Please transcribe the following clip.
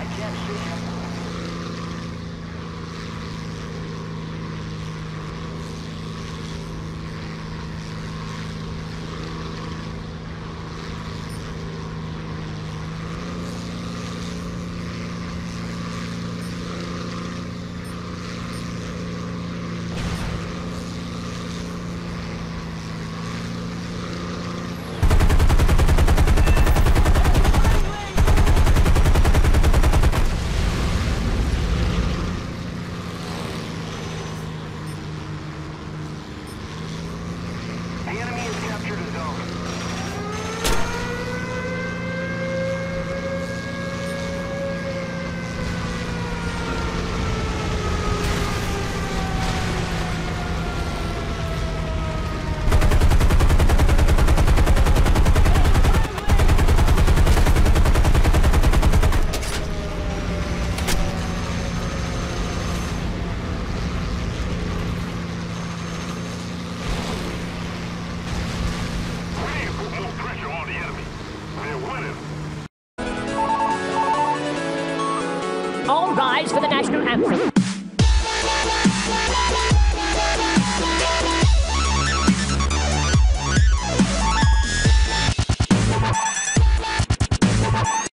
I can't shoot him. All rise for the national anthem.